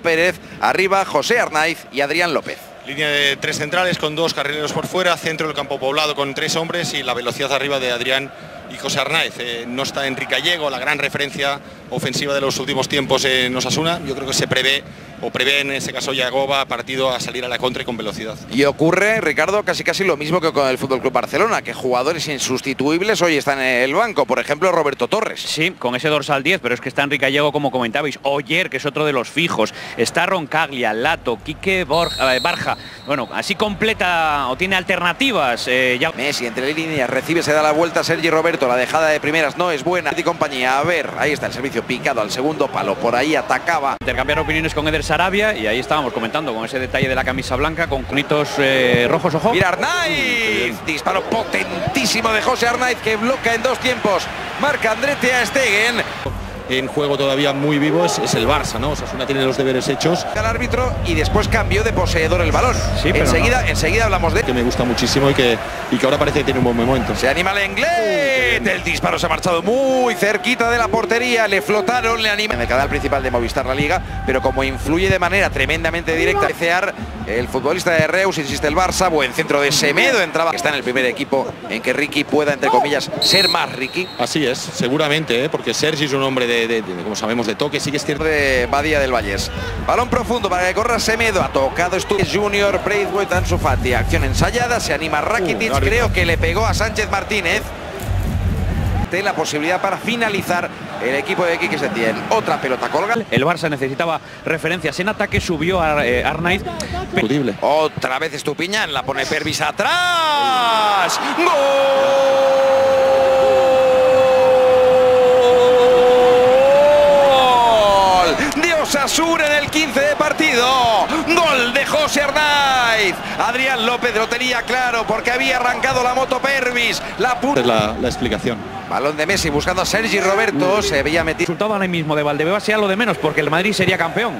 Pérez, arriba José Arnaiz y Adrián López. Línea de tres centrales con dos carrileros por fuera, centro del campo poblado con tres hombres y la velocidad arriba de Adrián y José Arnaiz. Eh, no está Enrique Gallego, la gran referencia ofensiva de los últimos tiempos en Osasuna. Yo creo que se prevé, o prevé en ese caso Yagoba, partido a salir a la contra y con velocidad. Y ocurre, Ricardo, casi casi lo mismo que con el Fútbol Club Barcelona, que jugadores insustituibles hoy están en el banco. Por ejemplo, Roberto Torres. Sí, con ese dorsal 10, pero es que está Enrique Gallego, como comentabais. Oyer, que es otro de los fijos. Está Roncaglia, Lato, Quique Borja, eh, Barja. Bueno, así completa o tiene alternativas. Eh, ya... Messi entre líneas, recibe, se da la vuelta Sergi Roberto. La dejada de primeras no es buena. Y compañía, a ver, ahí está el servicio picado al segundo palo. Por ahí atacaba. Intercambiar opiniones con Eder Sarabia y ahí estábamos comentando con ese detalle de la camisa blanca con cunitos eh, rojos ojo. Mira Arnaiz, disparo potentísimo de José Arnaiz que bloquea en dos tiempos. Marca André Ter Stegen. En juego todavía muy vivo es, es el Barça, ¿no? Osasuna tiene los deberes hechos. Al árbitro y después cambió de poseedor el balón. Sí, pero enseguida, enseguida hablamos de Que me gusta muchísimo y que, y que ahora parece que tiene un buen momento. Se anima el inglés. El disparo se ha marchado muy cerquita de la portería. Le flotaron, le anima. En el canal principal de Movistar La Liga, pero como influye de manera tremendamente directa Cear, el futbolista de Reus, insiste el Barça, buen centro de Semedo entraba. Está en el primer equipo en que Ricky pueda, entre comillas, ser más Ricky. Así es, seguramente, ¿eh? porque Sergi es un hombre de, de- de- como sabemos, de toque, sí que es cierto. de Badía del Valles. Balón profundo para que corra Semedo. Ha tocado Stubbs Junior, Braithwaite, Ansu Fati. Acción ensayada, se anima Rakitic. Uh, árbitro. Creo que le pegó a Sánchez Martínez. De la posibilidad para finalizar el equipo de Quique Setién. Otra pelota colga. El Barça necesitaba referencias en ataque, subió a eh, Arnaiz. Otra vez Estupiñán, la pone Pervis atrás. ¡Gol! De Osasuna en el 15 de partido. Gol de José Arnaiz. Adrián López lo tenía claro porque había arrancado la moto Pervis. La la, la explicación. Balón de Messi buscando a Sergi Roberto. Se veía El metido. resultado ahora mismo de Valdebebas sea lo de menos porque el Madrid sería campeón.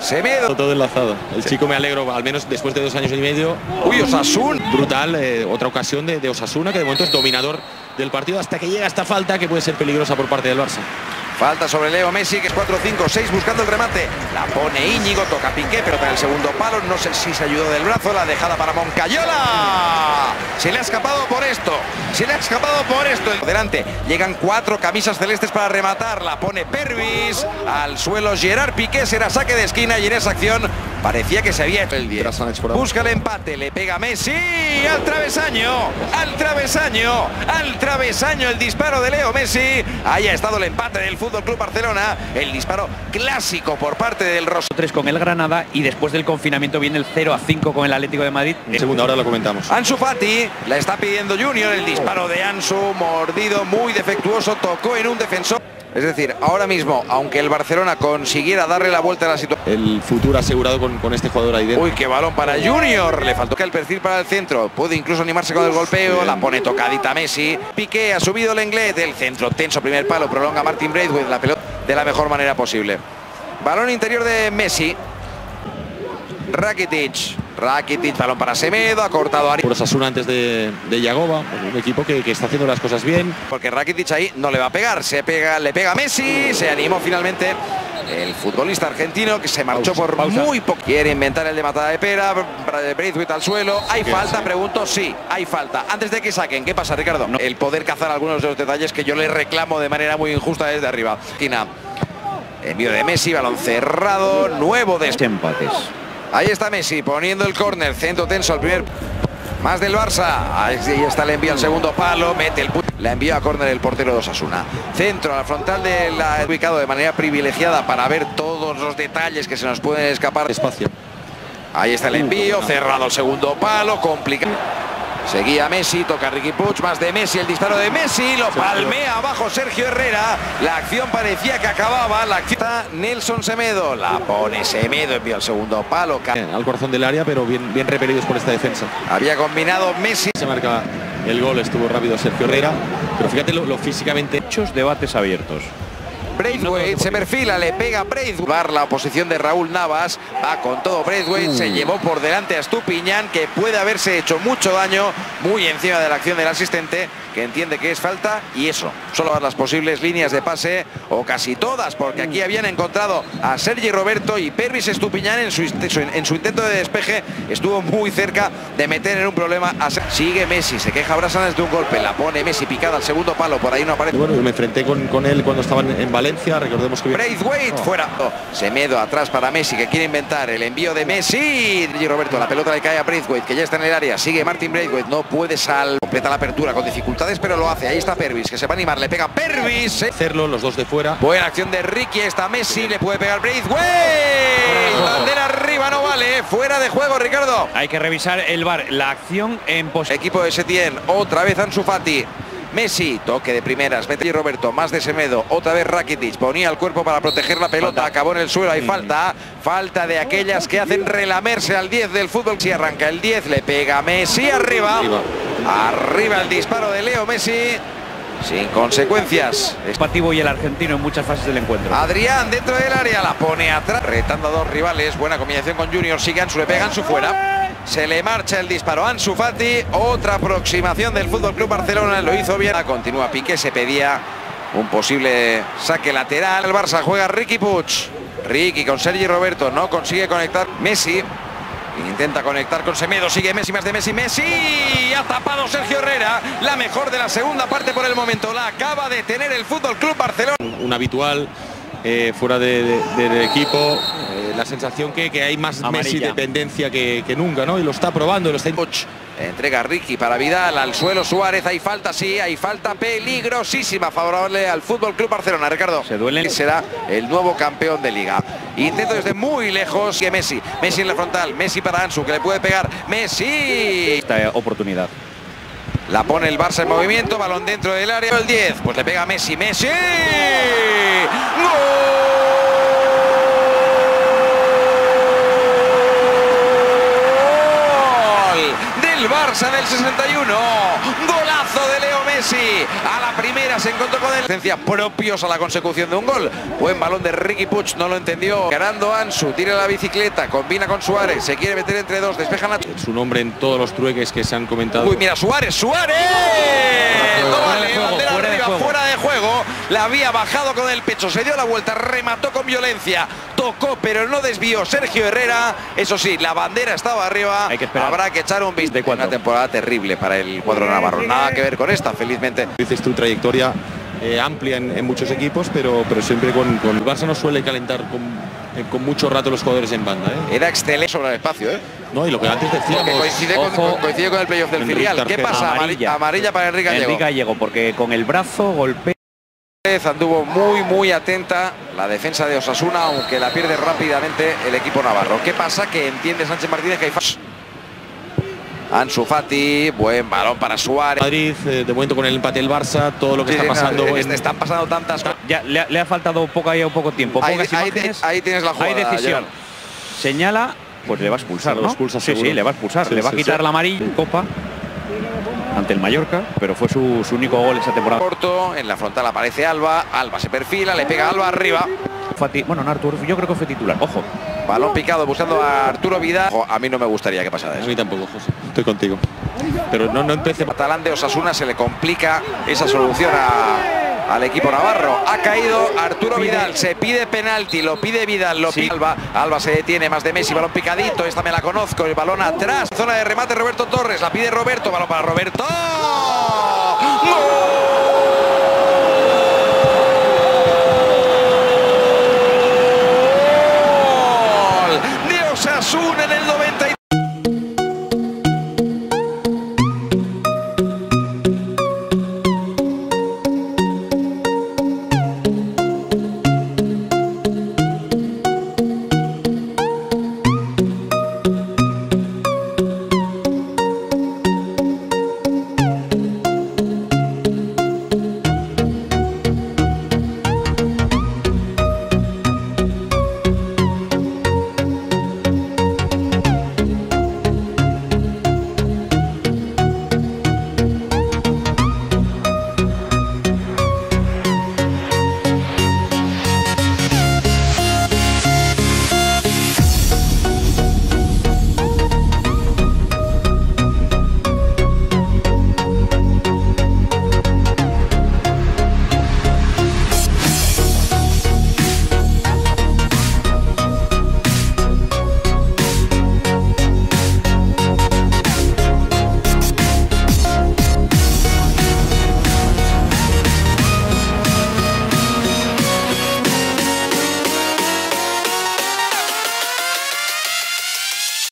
Semedo. Todo enlazado. El chico me alegro, al menos después de dos años y medio. Uy, Osasuna. Brutal, eh, otra ocasión de, de Osasuna, que de momento es dominador del partido hasta que llega esta falta que puede ser peligrosa por parte del Barça. Falta sobre Leo Messi, que es 4-5-6 buscando el remate. La pone Íñigo, toca Piqué, pero para el segundo palo. No sé si se ayudó del brazo. La dejada para Moncayola. Se le ha escapado por esto. Se le ha escapado por esto. Delante llegan cuatro camisas celestes para rematar. La pone Pervis. Al suelo Gerard Piqué. Será saque de esquina y en esa acción parecía que se había hecho el 10. Krasnodar por abajo. Busca el empate. Le pega Messi. Al travesaño. Al travesaño. Al travesaño. El disparo de Leo Messi. Ahí ha estado el empate del Fútbol Club Barcelona. El disparo clásico por parte del Rosso. 3 con el Granada y después del confinamiento viene el 0 a 5 con el Atlético de Madrid. En segunda hora lo comentamos. Ansu Fati la está pidiendo Junior. El disparo de Ansu, mordido, muy defectuoso, tocó en un defensor. Es decir, ahora mismo, aunque el Barcelona consiguiera darle la vuelta a la situación. El futuro asegurado con, con este jugador ahí dentro. Uy, qué balón para Junior. Le faltó que el perfil para el centro. Puede incluso animarse con el golpeo. La pone tocadita Messi. Piqué ha subido el inglés del centro. Tenso primer palo. Prolonga Martin Braithwaite la pelota de la mejor manera posible. Balón interior de Messi. Rakitic. Rakitic, balón para Semedo. Ha cortado a Ari- por Osasuna antes de, de Yagoba, un equipo que, que está haciendo las cosas bien. porque Rakitic ahí no le va a pegar, se pega, le pega a Messi, se animó finalmente el futbolista argentino que se marchó Pausa, por pausa. muy poco. Quiere inventar el de matada de pera, Bra- Braithwaite al suelo. ¿Hay Sí, falta? sí. Pregunto, sí, hay falta. Antes de que saquen, ¿qué pasa, Ricardo? El poder cazar algunos de los detalles que yo le reclamo de manera muy injusta desde arriba. Esquina. Envío de Messi, balón cerrado, nuevo de empates. Ahí está Messi poniendo el córner, centro tenso al primer. Más del Barça. Ahí está el envío al segundo palo, mete el La envía a córner el portero de Osasuna. Centro a la frontal de la ubicado de manera privilegiada para ver todos los detalles que se nos pueden escapar. Espacio. Ahí está el envío, cerrado el segundo palo, complicado. Seguía Messi, toca Ricky Puig, más de Messi, el disparo de Messi, lo palmea abajo Sergio Herrera. La acción parecía que acababa, la acción está Nelson Semedo, la pone Semedo, envía al segundo palo. al corazón del área, pero bien, bien repelidos por esta defensa. Había combinado Messi. Se marca el gol, estuvo rápido Sergio Herrera, pero fíjate lo, lo físicamente Muchos debates abiertos. Braithwaite se perfila, le pega Braithwaite. Bar la oposición de Raúl Navas, va con todo Braithwaite, se llevó por delante a Estupiñán, que puede haberse hecho mucho daño, muy encima de la acción del asistente, que entiende que es falta, y eso, solo las posibles líneas de pase, o casi todas, porque aquí habían encontrado a Sergi Roberto y Pervis Estupiñán en su, en su intento de despeje, estuvo muy cerca de meter en un problema a Sigue Messi, se queja Brasanas de un golpe, la pone Messi picada al segundo palo, por ahí no aparece. Bueno, me enfrenté con, con él cuando estaban en Valencia, recordemos que... Braithwaite oh. fuera. Oh, Semedo atrás para Messi, que quiere inventar el envío de Messi. Y Roberto, la pelota le cae a Braithwaite, que ya está en el área. Sigue Martin Braithwaite, no puede sal. Completa la apertura con dificultades, pero lo hace. Ahí está Pervis, que se va a animar, le pega Pervis. Hacerlo, los dos de fuera. Buena acción de Ricky, está Messi, le puede pegar Braithwaite. Bandera arriba, no vale. Fuera de juego, Ricardo. Hay que revisar el bar. La acción en pos Equipo de Setien, otra vez Ansu Fati. Messi, toque de primeras, mete y Roberto, más de Semedo, otra vez Rakitic, ponía el cuerpo para proteger la pelota, acabó en el suelo, hay mm. falta, falta de aquellas que hacen relamerse al 10 del fútbol. Si arranca el 10, le pega Messi arriba, arriba, el disparo de Leo Messi. Sin consecuencias. Espativo y el argentino en muchas fases del encuentro. Adrián dentro del área, la pone atrás. Retando a dos rivales. Buena combinación con Junior. Sigue Ansu, le pegan su fuera. Se le marcha el disparo a Ansu Fati. Otra aproximación del Fútbol Club Barcelona. Lo hizo bien. Continúa Piqué. Se pedía un posible saque lateral. El Barça juega Ricky Puig. Ricky con Sergi Roberto. No consigue conectar. Messi. Intenta conectar con Semedo, sigue Messi, más de Messi, Messi, ha tapado Sergio Herrera, la mejor de la segunda parte por el momento, la acaba de tener el Fútbol Club Barcelona. Un habitual eh, fuera del equipo, la sensación que, que hay más Messi dependencia que, que, nunca, ¿no? Y lo está probando, lo está... Entrega Ricky para Vidal, al suelo Suárez, hay falta, sí, hay falta peligrosísima, favorable al Fútbol Club Barcelona, Ricardo. Se duele. Será el nuevo campeón de Liga. Intento desde muy lejos que Messi, Messi en la frontal, Messi para Ansu, que le puede pegar, Messi. Esta oportunidad. La pone el Barça en movimiento, balón dentro del área, el 10, pues le pega Messi, Messi. Barça del 61. Golazo de Leo Messi. A la primera se encontró con el propios a la consecución de un gol. Buen balón de Ricky Puch, no lo entendió. Ganando Ansu, tira la bicicleta, combina con Suárez, se quiere meter entre dos, despeja Nacho. Su nombre en todos los trueques que se han comentado. Uy, mira, Suárez, Suárez. fuera de juego. La había bajado con el pecho, se dio la vuelta, remató con violencia, tocó pero no desvió Sergio Herrera. Eso sí, la bandera estaba arriba. Hay que Habrá que echar un vistazo. Una temporada terrible para el cuadro navarro. Nada que ver con esta, felizmente. Dices tu trayectoria eh, amplia en, muchos equipos, pero, pero siempre con, con, el Barça no suele calentar con, eh, con mucho rato los jugadores en banda. ¿eh? Era excelente sobre el espacio, ¿eh? No, y lo que antes decíamos... coincide, con, coincide, con, el playoff del filial. ¿Qué pasa? Amarilla. Amarilla para Enrique Gallego. Enrique Gallego, porque con el brazo golpea... Anduvo muy muy atenta la defensa de Osasuna, aunque la pierde rápidamente el equipo navarro. ¿Qué pasa? Que entiende Sánchez Martínez que hay Ansu Fati, buen balón para Suárez. Madrid, eh, de momento con el empate del Barça, todo lo que está pasando. Están pasando tantas cosas. Ya le, ha faltado poco ahí poco tiempo. Ahí, tienes la jugada. Hay decisión. Señala, pues le va a expulsar, ¿no? Expulsa, sí, sí, le va a expulsar. le va a quitar la amarilla, copa ante el Mallorca, pero fue su, único gol esa temporada. Corto, en la frontal aparece Alba, Alba se perfila, le pega Alba arriba. Bueno, no, Arturo, yo creo que fue titular, ojo. Balón picado buscando a Arturo Vidal. a mí no me gustaría que pasara eso. A mí tampoco, José. Estoy contigo. Pero no, no empecé. Catalán de Osasuna se le complica esa solución al equipo navarro. Ha caído Arturo Vidal, se pide penalti, lo pide Vidal, lo pide Alba. Alba se detiene, más de Messi, balón picadito, esta me la conozco, el balón atrás. Zona de remate Roberto Torres, la pide Roberto, balón para Roberto.